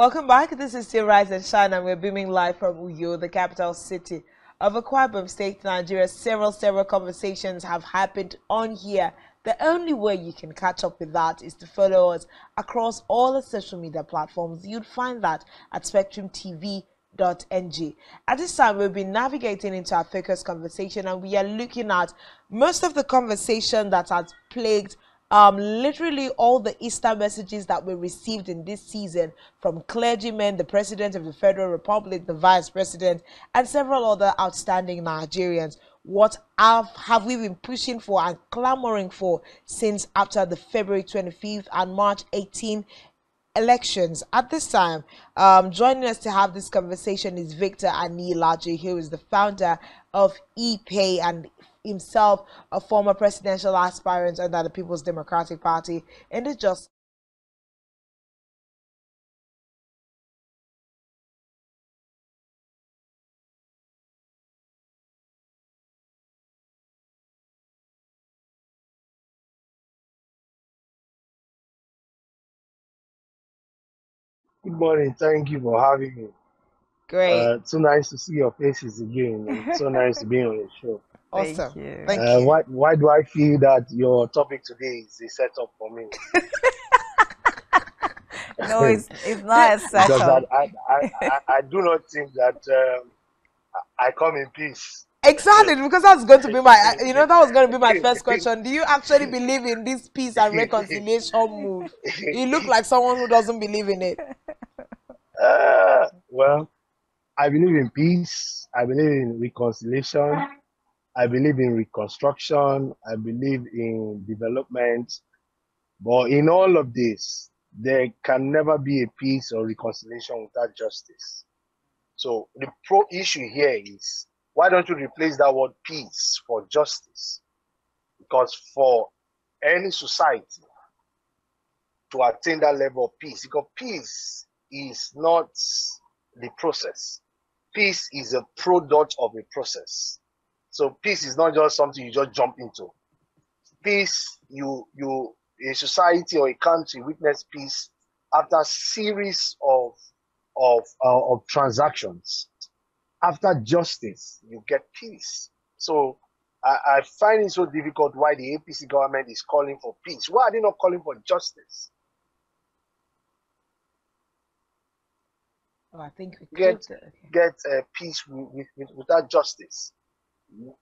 Welcome back. This is still Rise and Shine, and we're beaming live from Uyo, the capital city of Akwa State, Nigeria. Several, several conversations have happened on here. The only way you can catch up with that is to follow us across all the social media platforms. You'd find that at Spectrum TV ng. At this time, we'll be navigating into our focus conversation and we are looking at most of the conversation that has plagued um, literally all the Easter messages that we received in this season from clergymen, the President of the Federal Republic, the Vice President, and several other outstanding Nigerians. What have, have we been pushing for and clamoring for since after the February 25th and March 18 elections. At this time, um, joining us to have this conversation is Victor Anilaji, who is the founder of ePay and himself a former presidential aspirant under the People's Democratic Party in the just Good morning. Thank you for having me. Great. Uh, so nice to see your faces again. so nice to be on your show. Awesome. Thank you. Thank uh, you. Why, why do I feel that your topic today is a setup for me? no, it's, it's not a setup. because I, I, I, I, do not think that um, I come in peace. Exactly, because that's going to be my, you know, that was going to be my first question. Do you actually believe in this peace and reconciliation move? You look like someone who doesn't believe in it. Uh, well, I believe in peace. I believe in reconciliation. I believe in reconstruction. I believe in development. But in all of this, there can never be a peace or reconciliation without justice. So the pro issue here is why don't you replace that word peace for justice? Because for any society to attain that level of peace, because peace is not the process. Peace is a product of a process. So peace is not just something you just jump into. Peace, you you a society or a country witness peace after a series of of uh, of transactions. After justice, you get peace. So I, I find it so difficult why the APC government is calling for peace. Why are they not calling for justice? Oh, I think we get okay. get uh, peace with, with, without justice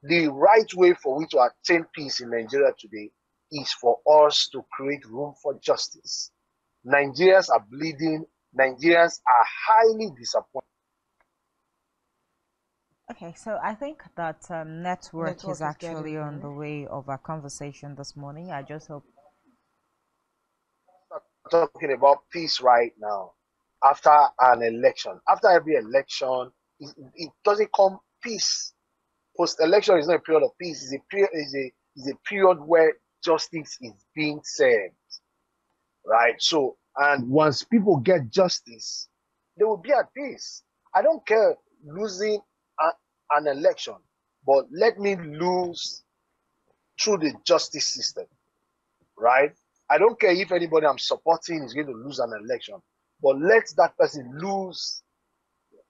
the right way for we to attain peace in Nigeria today is for us to create room for justice. Nigerians are bleeding. Nigerians are highly disappointed. Okay, so I think that um, network, network, is actually is on the way of our conversation this morning. I just hope. Talking about peace right now, after an election, after every election, it, it doesn't come peace post-election is not a period of peace. It's a period is a is a period where justice is being served, right? So, and once people get justice, they will be at peace. I don't care losing a, an election, but let me lose through the justice system, right? I don't care if anybody I'm supporting is going to lose an election, but let that person lose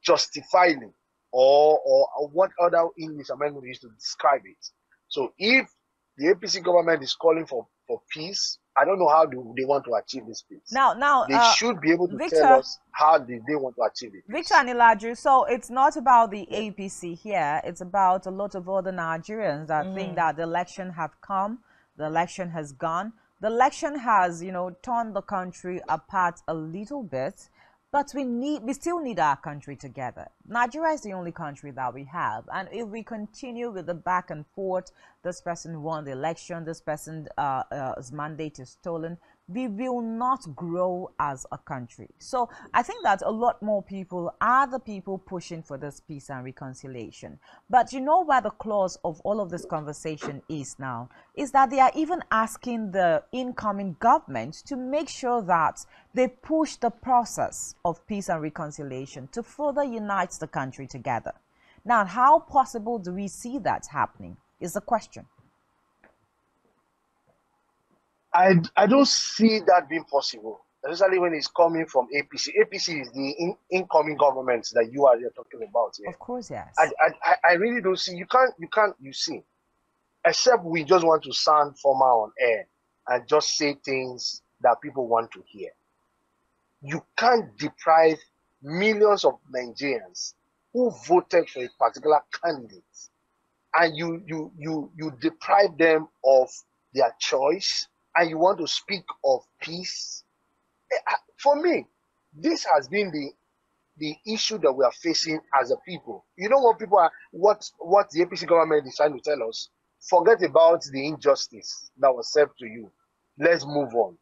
justifiably or, or what other English am I going to use to describe it? So if the APC government is calling for, for peace, I don't know how do they want to achieve this peace. Now, now they uh, should be able to Victor, tell us how they, they want to achieve it. Victor Anilaju, so it's not about the APC here; it's about a lot of other Nigerians that mm. think that the election have come, the election has gone, the election has, you know, torn the country apart a little bit. But we need, we still need our country together. Nigeria is the only country that we have. And if we continue with the back and forth, this person won the election, this person's uh, uh, mandate is stolen, we will not grow as a country. So I think that a lot more people are the people pushing for this peace and reconciliation. But you know where the clause of all of this conversation is now? Is that they are even asking the incoming government to make sure that they push the process of peace and reconciliation to further unite the country together. Now, how possible do we see that happening is the question. I, I don't see that being possible especially when it's coming from APC. APC is the in, incoming government that you are here talking about. Here. Of course, yes. I, I, I really don't see. You can't. You can't. You see, except we just want to sound formal on air and just say things that people want to hear. You can't deprive millions of Nigerians who voted for a particular candidate and you you you you deprive them of their choice and you want to speak of peace eh, for me this has been the the issue that we are facing as a people. You know what people are what what the apc government is trying to tell us? Forget about the injustice that was served to you. Let's move on.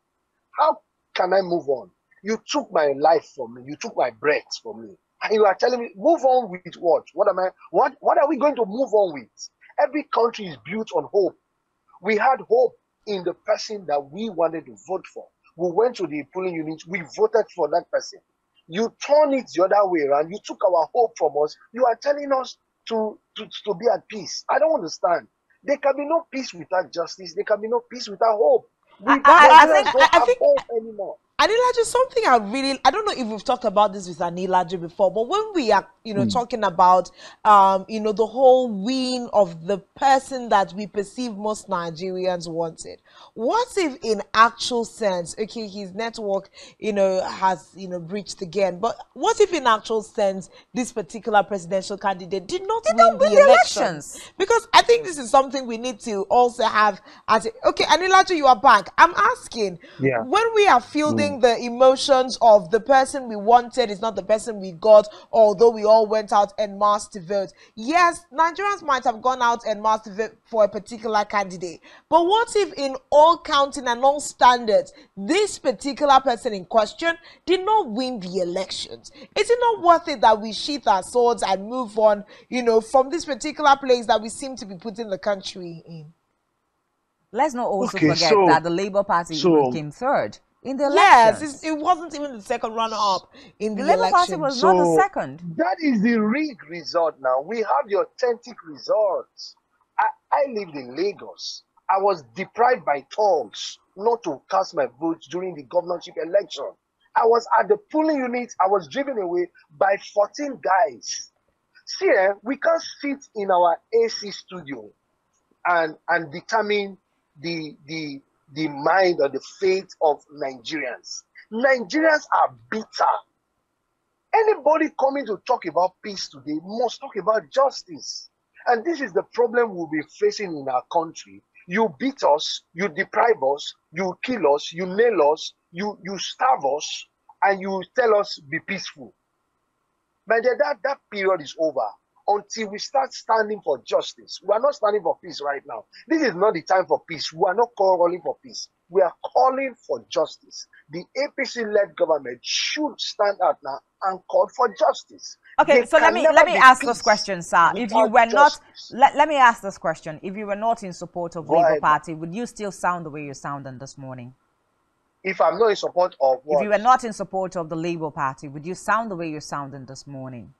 How can i move on? You took my life from me. You took my breath from me. And you are telling me move on with what? What am i what what are we going to move on with? Every country is built on hope. We had hope in the person that we wanted to vote for. We went to the polling unit we voted for that person. You turn it the other way around. You took our hope from us. You are telling us to to, to be at peace. I don't understand. There can be no peace without justice. There can be no peace without hope. We I, I, I think, don't I, have think, hope anymore Anilajo, something I really, I don't know if we've talked about this with Anilajo before, but when we are, you know, mm. talking about, um, you know, the whole win of the person that we perceive most Nigerians wanted, what if in actual sense, okay, his network, you know, has, you know, breached again, but what if in actual sense, this particular presidential candidate did not did win, win the, the elections? elections? Because I think this is something we need to also have as, okay, Anilajo, you are back. I'm asking, yeah. when we are fielding the emotions of the person we wanted is not the person we got, although we all went out and mass to vote. Yes, Nigerians might have gone out and mass to vote for a particular candidate. But what if, in all counting and all standards, this particular person in question did not win the elections? Is it not worth it that we sheath our swords and move on, you know, from this particular place that we seem to be putting the country in? Let's not also okay, forget so, that the Labour Party so, came third in the elections. Yes, it wasn't even the second runner-up in the, the Labour Party was so not the second. That is the rig result now. We have the authentic results. I, I lived in Lagos. I was deprived by thugs not to cast my vote during the governorship election. I was at the polling unit. I was driven away by 14 guys. See, eh, we can't sit in our AC studio and, and determine the, the, the mind or the fate of Nigerians. Nigerians are bitter. Anybody coming to talk about peace today must talk about justice. And this is the problem we'll be facing in our country. You beat us, you deprive us, you kill us, you nail us, you, you starve us, and you tell us be peaceful. But that, that period is over until we start standing for justice. We are not standing for peace right now. This is not the time for peace. We are not calling for peace. We are calling for justice. The APC led government should stand out now and call for justice. Okay, they so let me let me ask this question, sir. If you were justice. not let, let me ask this question. If you were not in support of Labour right. Party, would you still sound the way you're sounding this morning? If I'm not in support of what? If you were not in support of the Labour Party, would you sound the way you're sounding this morning?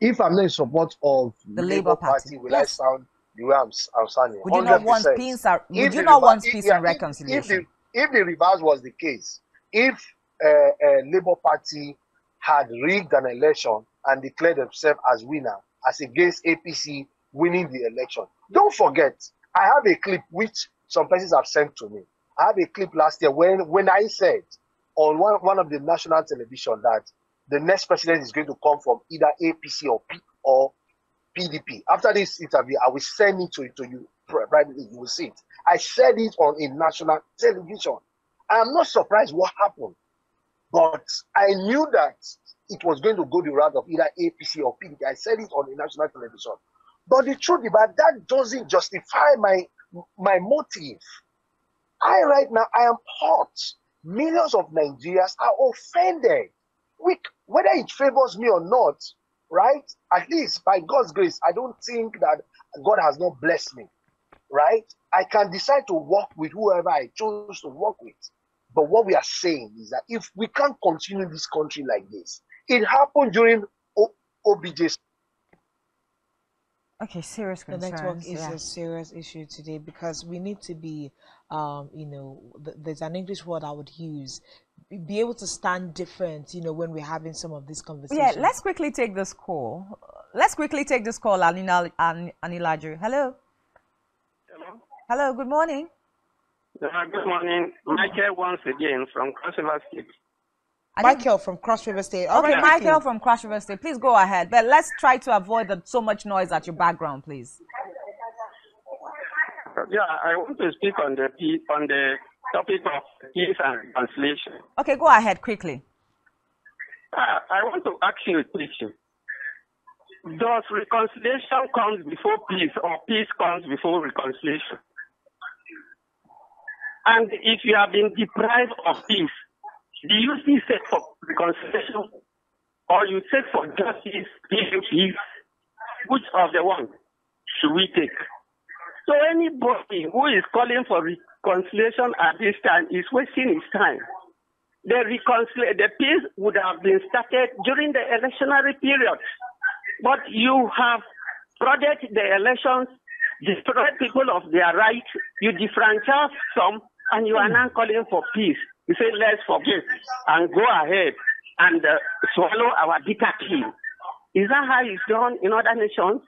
If I'm not in support of the Labour Party, Party will yes. I sound the way I'm, I'm sounding? Would you not want peace? Or, would you not want peace and reconciliation? If the, if the reverse was the case, if uh, uh, Labour Party had rigged an election and declared themselves as winner, as against APC winning the election, don't forget, I have a clip which some persons have sent to me. I have a clip last year when when I said on one, one of the national television that the next president is going to come from either APC or P or PDP. After this interview, I will send it to, to you privately. You will see it. I said it on a national television. I am not surprised what happened, but I knew that it was going to go the route of either APC or PDP. I said it on a national television. But the truth about that doesn't justify my my motive. I right now I am hot. Millions of Nigerians are offended. We whether it favors me or not, right? At least by God's grace, I don't think that God has not blessed me, right? I can decide to work with whoever I choose to work with. But what we are saying is that if we can't continue this country like this, it happened during o- OBJ's Okay, serious concerns. The network is yeah. a serious issue today because we need to be, um, you know, th- there's an English word I would use, be able to stand different, you know, when we're having some of these conversations. Yeah, let's quickly take this call. Let's quickly take this call, Anila, An, Anilaju. Hello. Hello. Hello, good morning. Uh, good morning. Michael once again from Cross River State. Michael from Cross River State. Okay, okay Michael from Cross River State. Please go ahead. But let's try to avoid the, so much noise at your background, please. Yeah, I want to speak on the on the topic of peace and reconciliation. Okay, go ahead quickly. Uh, I want to ask you a question. Does reconciliation comes before peace or peace comes before reconciliation? And if you have been deprived of peace, do you still seek for reconciliation or you seek for justice, peace? Which of the one should we take? So anybody who is calling for reconciliation at this time is wasting his time. The reconciliation, the peace would have been started during the electionary period, but you have prodded the elections, destroyed people of their rights, you disfranchise some, and you are now calling for peace. You say, let's forget and go ahead and uh, swallow our bitter tea. Is that how it's done in other nations?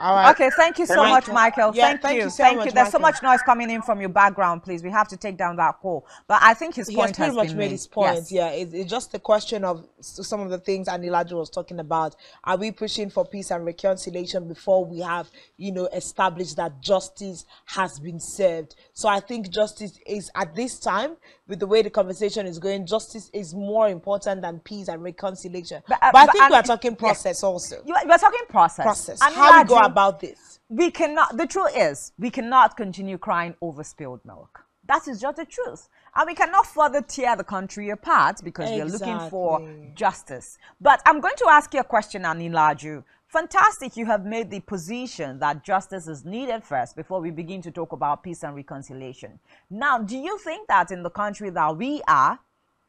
All right. Okay, thank you so thank much, you. Michael. Yeah, thank, thank you. you so thank much, you. There's Michael. so much noise coming in from your background, please. We have to take down that call. But I think his he point has pretty has much been made, made. his point. Yes. Yeah, it, it's just a question of some of the things Anilaju was talking about. Are we pushing for peace and reconciliation before we have, you know, established that justice has been served? So I think justice is at this time, with the way the conversation is going, justice is more important than peace and reconciliation. But, uh, but I think but, we are talking process yeah. also. You are, we're talking process. Process. How we go about this. We cannot the truth is we cannot continue crying over spilled milk. That is just the truth. And we cannot further tear the country apart because exactly. we're looking for justice. But i'm going to ask you a question anilaju fantastic you have made the position that justice is needed first before we begin to talk about peace and reconciliation. Now do you think that in the country that we are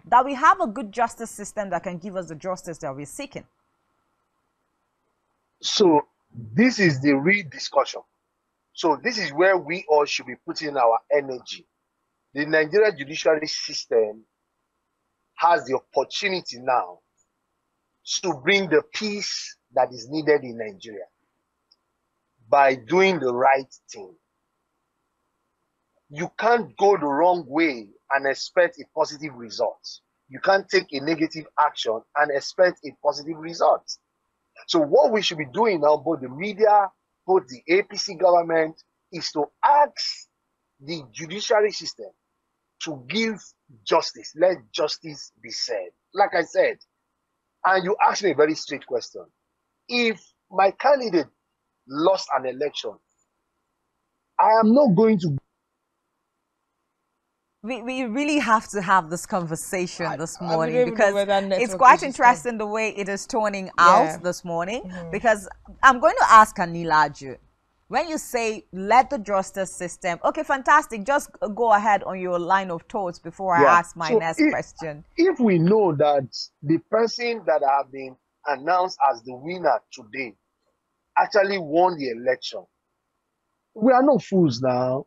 that we have a good justice system that can give us the justice that we're seeking? So this is the real discussion. So this is where we all should be putting our energy. The Nigerian judiciary system has the opportunity now to bring the peace that is needed in Nigeria by doing the right thing. You can't go the wrong way and expect a positive result. You can't take a negative action and expect a positive result. So what we should be doing now, both the media, both the APC government, is to ask the judiciary system to give justice. Let justice be said. Like I said, and you asked me a very straight question. If my candidate lost an election, I am not going to we, we really have to have this conversation I, this morning because it's quite interesting the way it is turning yeah. out this morning mm -hmm. because I'm going to ask Anilaju when you say let the justice system okay fantastic just go ahead on your line of thoughts before yeah. I ask my so next if, question if we know that the person that have been announced as the winner today actually won the election we are no fools now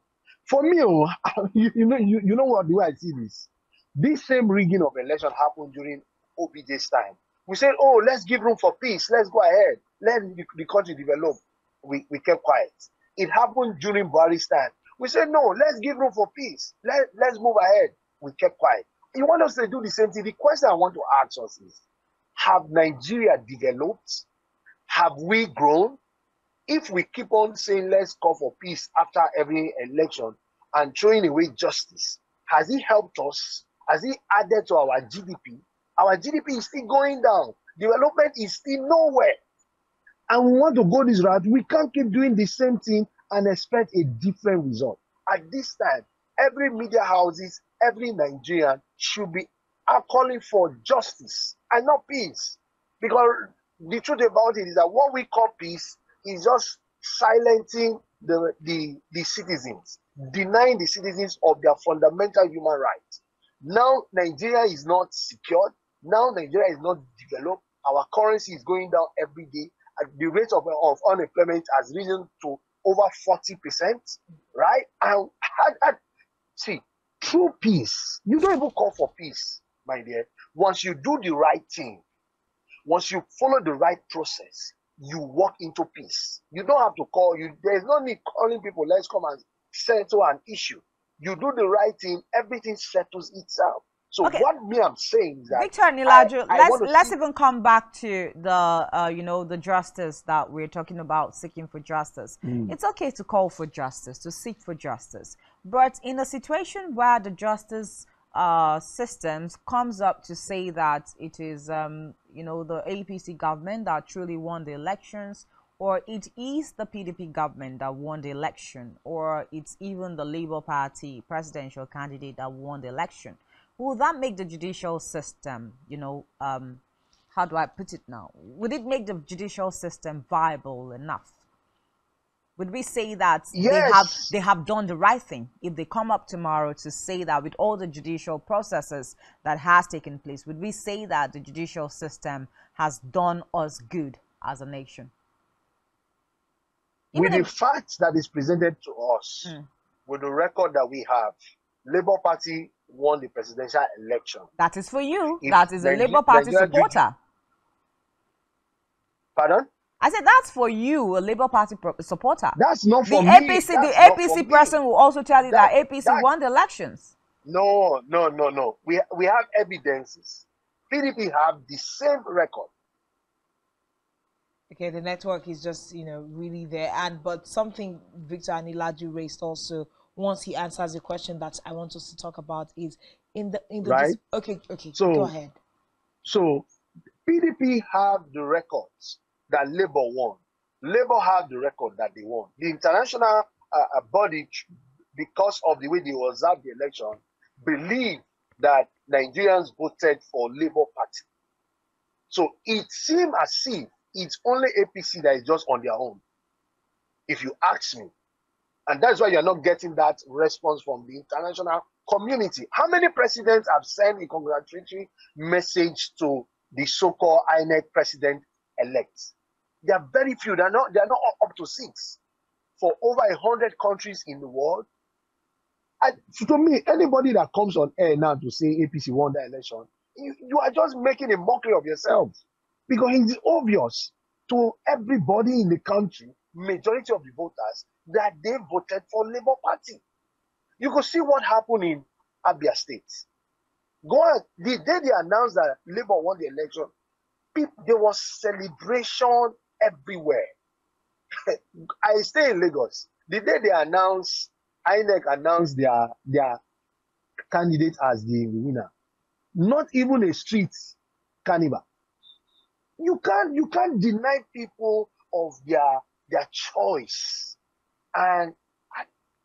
for me, oh, you, you know, you, you know what the way I see this. This same rigging of election happened during OBJ's time. We said, oh, let's give room for peace. Let's go ahead. Let the, the country develop. We, we kept quiet. It happened during Buhari's time. We said, no, let's give room for peace. Let, let's move ahead. We kept quiet. You want us to do the same thing? The question I want to ask us is, have Nigeria developed? Have we grown? If we keep on saying let's call for peace after every election and throwing away justice, has it helped us? Has it added to our GDP? Our GDP is still going down. Development is still nowhere. And we want to go this route. We can't keep doing the same thing and expect a different result. At this time, every media houses, every Nigerian should be calling for justice and not peace. Because the truth about it is that what we call peace is just silencing the, the, the citizens, denying the citizens of their fundamental human rights. Now Nigeria is not secured. Now Nigeria is not developed. Our currency is going down every day. The rate of, of unemployment has risen to over 40%, right? And, and, and see, true peace, you don't even call for peace, my dear. Once you do the right thing, once you follow the right process, you walk into peace. You don't have to call you. There's no need calling people. Let's come and settle an issue. You do the right thing, everything settles itself. So Okay. what me I'm saying is that Victor Anilaju, let's let's see- even come back to the uh, you know the justice that we're talking about seeking for justice. It's okay to call for justice, to seek for justice, but in a situation where the justice uh, systems comes up to say that it is um, you know the APC government that truly won the elections, or it is the PDP government that won the election, or it's even the Labour Party presidential candidate that won the election. Will that make the judicial system you know um how do i put it now? Would it make the judicial system viable enough would we say that they have they have done the right thing if they come up tomorrow to say that with all the judicial processes that has taken place would we say that the judicial system has done us good as a nation with Even the facts that is presented to us, Mm. with the record that we have, Labour Party won the presidential election. that is for you If that is a labour party Nigeria supporter Pardon? I said that's for you a labour party pro- supporter That's not the for me. APC, the That's not for APC me. person will also tell you that, That- APC that- won the elections. No, no, no, no. We we have evidences. PDP have the same record. Okay, the network is just you know really there, and but something Victor Anilaju raised also once he answers the question that I want us to talk about is in the in the dis- Right. okay okay So- go ahead So PDP have the records that Labour won. Labour have the record that they won. The international uh, uh, body, because of the way they observed the election, believe that Nigerians voted for Labour Party. So it seemed as if it's only APC that is just on their own. If you ask me, and that's why you're not getting that response from the international community. How many presidents have sent a congratulatory message to the so-called INEC president elect? There are very few. They're not. They're not up to six for over a hundred countries in the world. And to me, anybody that comes on air now to say APC won the election, you, you are just making a mockery of yourself because it's obvious to everybody in the country, majority of the voters, that they voted for Labour Party. You could see what happened in Abia State. Go on, the day they announced that Labour won the election, peop- there was celebration everywhere. I stay in Lagos. The day they announced, INEC announced their their candidate as the winner. Not even a street carnival. You can't you can't deny people of their their choice. And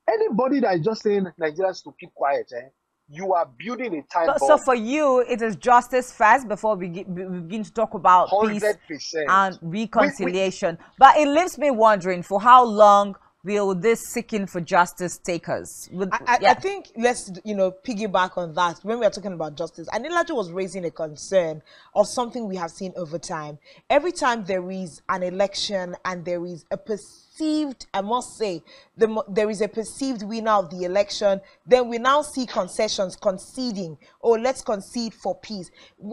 anybody that is just saying Nigerians to keep quiet, eh, you are building a time So, so for you, it is justice first before we, ge- we begin to talk about peace Hundred percent. and reconciliation. But it leaves me wondering for how long will this seeking for justice take us? Would- I, I, yeah. I think let's you know piggyback on that when we are talking about justice. Anilajo was raising a concern of something we have seen over time. Every time there is an election and there is a perceived, I must say, the, there is a perceived winner of the election, then we now see concessions conceding. Oh, let's concede for peace.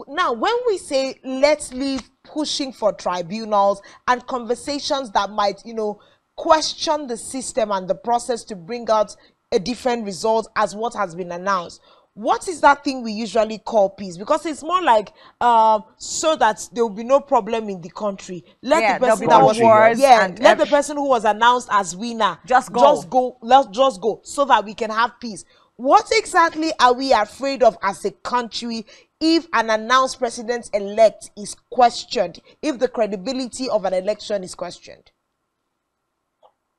Now, when we say let's leave pushing for tribunals and conversations that might, you know, question the system and the process to bring out a different result as what has been announced. What is that thing we usually call peace? Because it's more like um, so that there will be no problem in the country. Let Yeah, the there'll person be that no was wars yeah, and let the person who was announced as winner Just go. just go, let's just go, so that we can have peace. What exactly are we afraid of as a country if an announced president elect is questioned? If the credibility of an election is questioned?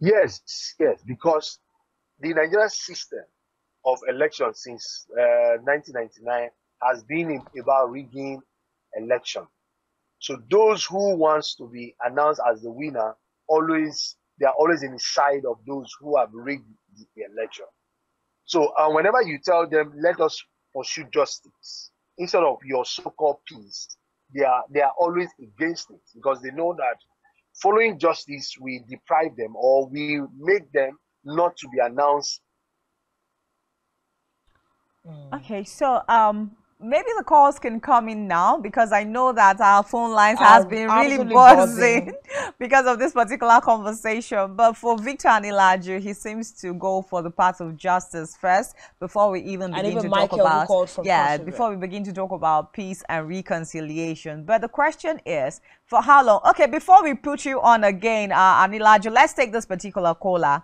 Yes, yes, because the Nigerian system of elections since uh, 1999 has been about rigging election. So those who wants to be announced as the winner always they are always in the side of those who have rigged the, the election. So uh, whenever you tell them let us pursue justice instead of your so-called peace, they are they are always against it because they know that following justice we deprive them or we make them not to be announced Okay, so um, maybe the calls can come in now because I know that our phone lines has Um, been really buzzing buzzing. because of this particular conversation. But for Victor Anilaju, he seems to go for the path of justice first before we even begin even to Michael, talk about yeah before we begin to talk about peace and reconciliation. But the question is, for how long? Okay, before we put you on again, uh, Anilaju, let's take this particular caller.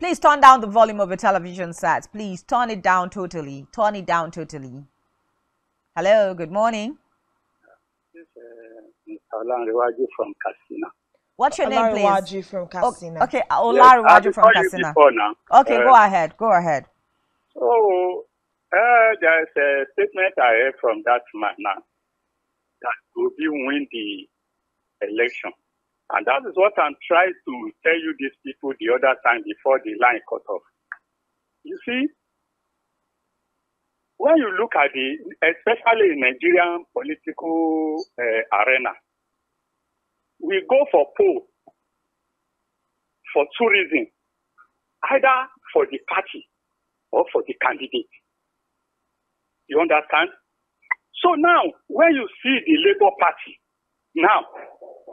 Please turn down the volume of your television sets. Please turn it down totally. Turn it down totally. Hello, good morning. This uh, Mr. Olanrewaju from Katsina. What's your name, please? Olariwaju from O- Katsina. okay, Yes, Olariwaju from called Katsina. Okay, Uh, go ahead. Go ahead. So, uh, there's a statement I heard from that man now that Obi win the election. And that is what I'm trying to tell you these people the other time before the line cut off. You see, when you look at the, especially in Nigerian political uh, arena, we go for poll for two reasons. Either for the party or for the candidate. You understand? So now, when you see the Labour Party, now,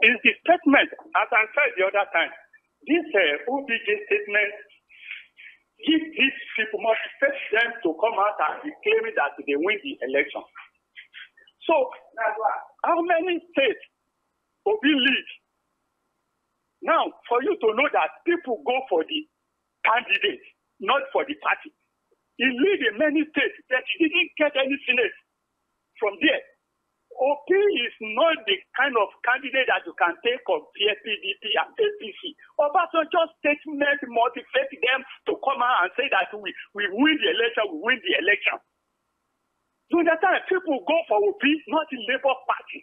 in the statement, as I said the other time, this uh, OBJ statement give these people, motivate them to come out and be claiming that they win the election. So, how many states Obi lead? Now, for you to know that people go for the candidate, not for the party. He lead in many states, but he didn't get any senate from there. Obi is not the kind of candidate that you can take compare PDP and APC. Obasanjo statement motivate them to come out and say that we, we win the election, we win the election. You understand? People go for Obi, not the Labour Party.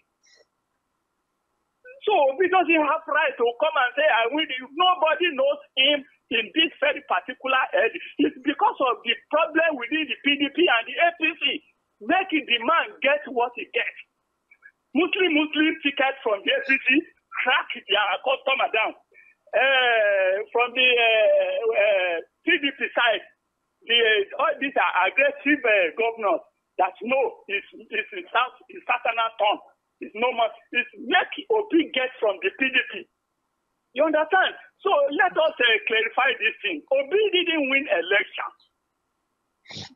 So Obi doesn't have right to come and say, I win. it." Nobody knows him in this very particular area. It's because of the problem within the PDP and the APC, making the man get what he gets. Muslim Muslim ticket from APC crack their customer down. Uh, from the uh, uh, PDP side, the all these are aggressive governors that know it's, is in South in Southern town. It's no more. It's make Obi get from the PDP. You understand? So let us clarify this thing. Obi didn't win election.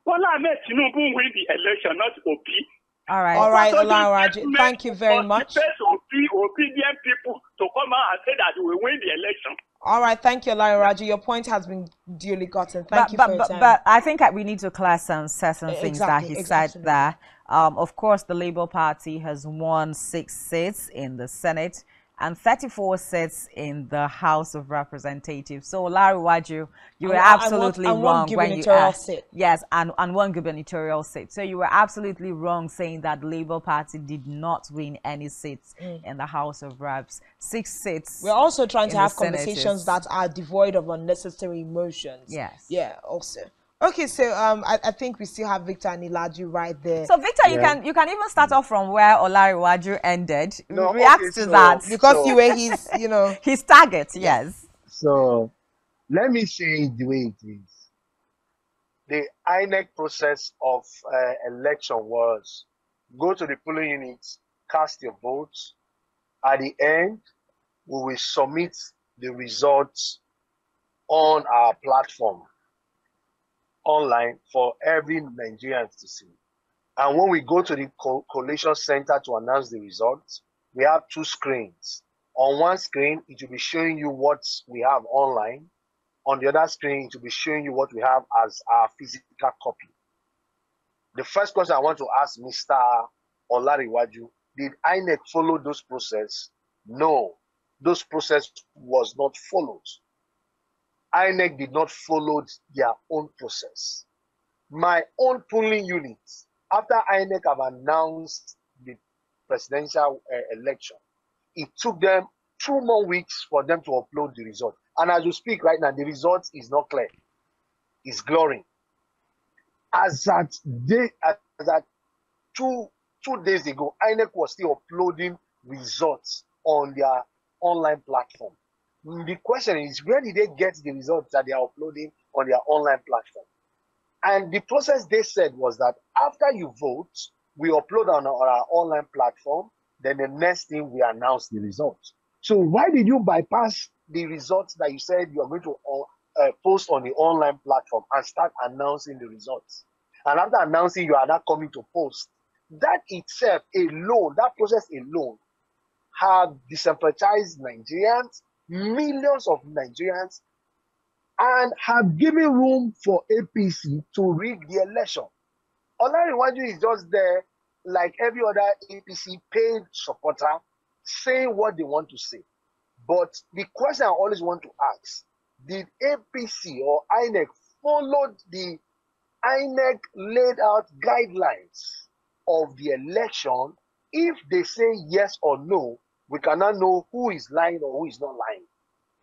Bola Ahmed Tinubu win the election, not Obi. All right. All right, So this thank you very much. the first Obi, obedient people to come out and say that we win the election. All right, thank you, Olariwaju. Your point has been duly gotten. Thank but, you but, for your but, time. but I think we need to clear some certain E- things that he exactly. said there. Um, of course, the Labour Party has won six seats in the Senate and 34 seats in the House of Representatives. So, Olariwaju, you were And- and one- absolutely wrong when you asked. seat. Yes, and, and one gubernatorial seat. So you were absolutely wrong saying that the Labour Party did not win any seats in the House of Reps. Six seats. Mm. We're also trying to have conversations that are devoid of unnecessary emotions. Yes. Yeah, also. Okay, so um, I, I think we still have Victor Anilaju right there. So Victor, you can you can even start off from where Olariwaju ended. No, React okay, to so- that. because So- you were his, you know. His target, yes. So let me say it the way it is. The INEC process of uh, election was go to the polling units, cast your votes. At the end, we will submit the results on our platform online for every Nigerian to see. And when we go to the co- collation center to announce the results, we have two screens. On one screen, it will be showing you what we have online. On the other screen, it will be showing you what we have as our physical copy. The first question I want to ask Mr. Olariwaju, did INEC follow those process? No, those process was not followed. INEC did not follow their own process. My own polling unit, after INEC have announced the presidential uh, election, it took them two more weeks for them to upload the result. And as you speak right now, the result is not clear. It's glory. As at day, as at two two days ago, INEC was still uploading results on their online platform. The question is, where did they get the results that they are uploading on their online platform? And the process they said was that after you vote, we upload on our, our online platform. Then the next thing we announce the results. So why did you bypass the results that you said you are going to uh, post on the online platform and start announcing the results? And after announcing, you are not coming to post. That itself alone, that process alone, have disenfranchised Nigerians, millions of Nigerians, and have given room for APC to rig the election. Olariwaju is just there like every other APC paid supporter saying what they want to say. But the question I always want to ask, did APC or INEC follow the INEC laid out guidelines of the election? If they say yes or no, we cannot know who is lying or who is not lying.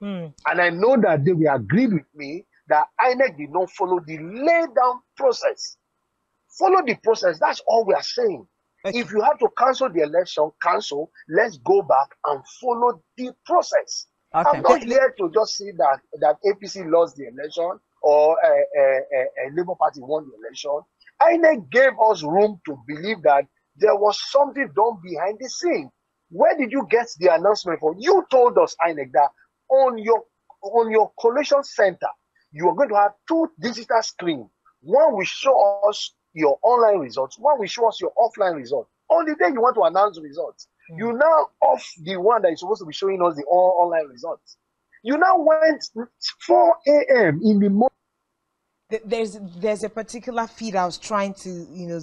Mm. And I know that they will agree with me that INEC did not follow the laid down process. Follow the process. That's all we are saying. Okay. If you have to cancel the election, cancel. Let's go back and follow the process. Okay. I'm not here to just see that that APC lost the election or a, a, a, a Labour Party won the election. INEC gave us room to believe that there was something done behind the scene. Where did you get the announcement from? You told us, INEC, that on your on your collation center, you are going to have two digital screens. One will show us your online results, one will show us your offline results. On the day you want to announce the results, mm. you now off the one that is supposed to be showing us the all online results. You now went 4 a.m. in the morning. There's there's a particular feed I was trying to you know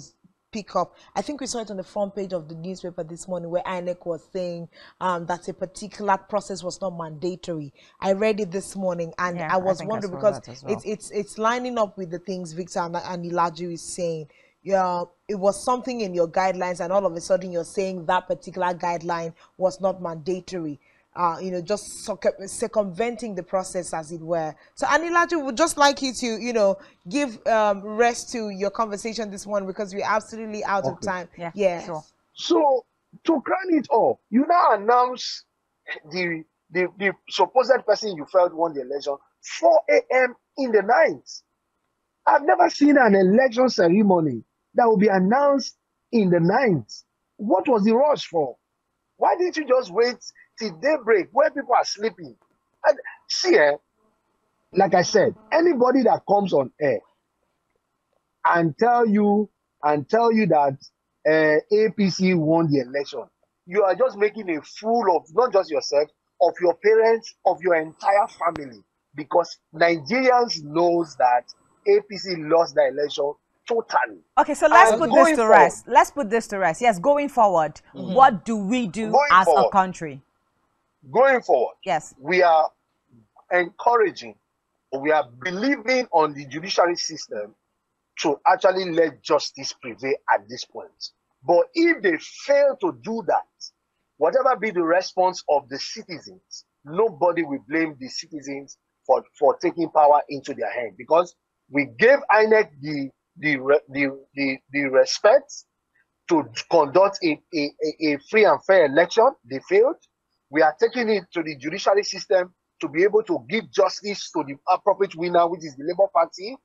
pick up. I think we saw it on the front page of the newspaper this morning where INEC was saying um, that a particular process was not mandatory. I read it this morning and yeah, I was I wondering because well. it's it's it's lining up with the things Victor and, and Ilaju is saying. Yeah, it was something in your guidelines, and all of a sudden you're saying that particular guideline was not mandatory uh, you know, just circumventing the process, as it were. So, Anilaju would just like you to, you know, give um, rest to your conversation this morning because we're absolutely out okay. of time. Yeah, yeah. Sure. So, to crown it all, you now announce the, the the supposed person you felt won the election 4 a.m. in the night. I've never seen an election ceremony that will be announced in the night. What was the rush for? Why didn't you just wait till daybreak where people are sleeping. And see, eh, like I said, anybody that comes on air and tell you and tell you that uh, APC won the election, you are just making a fool of not just yourself, of your parents, of your entire family, because Nigerians knows that APC lost the election totally. Okay, so let's and put this to forward, rest. Let's put this to rest. Yes, going forward, mm -hmm. what do we do as forward, a country? Going forward, yes, we are encouraging, we are believing on the judiciary system to actually let justice prevail at this point. But if they fail to do that, whatever be the response of the citizens, nobody will blame the citizens for, for taking power into their hand because we gave INEC the the the the, the respect to conduct a, a, a free and fair election. They failed. We are taking it to the judiciary system to be able to give justice to the appropriate winner, which is the Labour Party.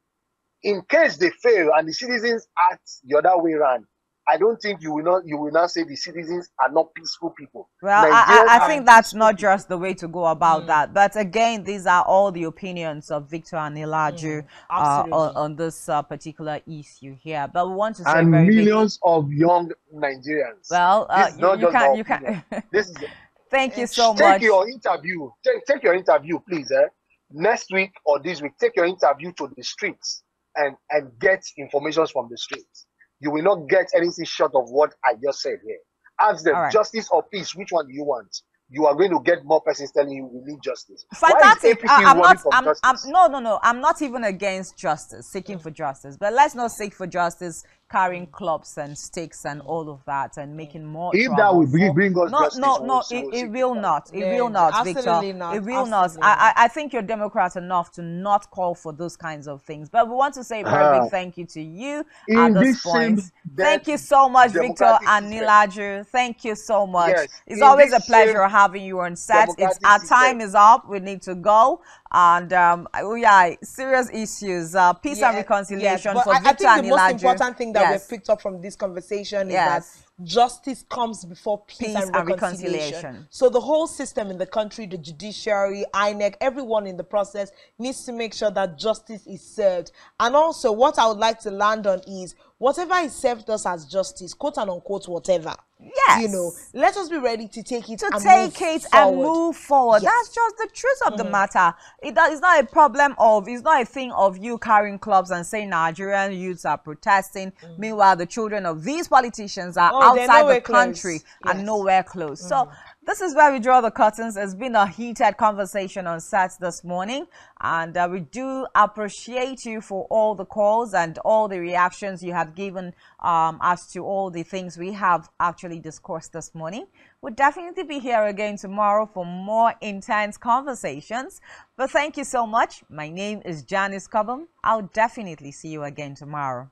In case they fail and the citizens act the other way around, I don't think you will not you will not say the citizens are not peaceful people. Well, I, I, think that's not just the way to go about mm. that. But again, these are all the opinions of Victor Anilaju mm. uh, on, on, this uh, particular issue here. But we want to say and millions big... of young Nigerians. Well, uh, you, you can you can. this is Thank you so take much. Take your interview. Take, take your interview, please. Eh? Next week or this week, take your interview to the streets and, and get information from the streets. You will not get anything short of what I just said here. Ask them, right. justice or peace, which one do you want? you are going to get more persons telling you we need justice. Fantastic. Uh, I'm not. I'm, I'm, no, no, no. I'm not even against justice, seeking for justice. But let's not seek for justice carrying clubs and sticks and all of that and making more. If that will bring, bring us no, justice, no, no, it, it will not. It will not, Victor. Not. It will not. I, I think you're Democrat enough to not call for those kinds of things. But we want to say a very uh, big thank you to you at this, this point. Thank you so much, Victor Anilaju. Thank you so much. Yes, it's always a pleasure having you on set. It's our time is up. We need to go. And um, oh yeah, serious issues, uh, peace yeah, and reconciliation yes, for I, I think the most important thing that yes. we've picked up from this conversation is yes. that justice comes before peace, peace and, reconciliation. and, reconciliation. So the whole system in the country, the judiciary, INEC, everyone in the process needs to make sure that justice is served. And also, what I would like to land on is whatever is served us as justice, quote and unquote, whatever. Yes. You know, let us be ready to take it to take it forward. and move forward. Yes. That's just the truth of mm -hmm. the mm-hmm. matter. It is not a problem of, it's not a thing of you carrying clubs and saying Nigerian youths are protesting. Mm -hmm. Meanwhile, the children of these politicians are oh, outside the country yes. and nowhere close. Mm -hmm. So. This is where we draw the curtains. It's been a heated conversation on SAT this morning, and uh, we do appreciate you for all the calls and all the reactions you have given um, as to all the things we have actually discussed this morning. We'll definitely be here again tomorrow for more intense conversations. But thank you so much. My name is Janice Cobham. I'll definitely see you again tomorrow.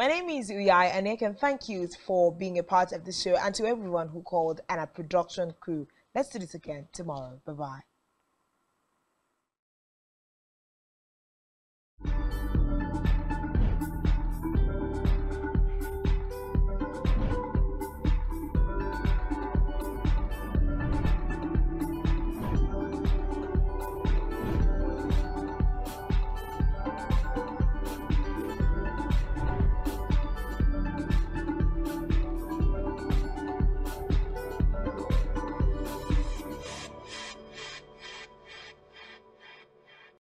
My name is Uyai Anek and thank you for being a part of the show and to everyone who called and our production crew. Let's do this again tomorrow. Bye-bye.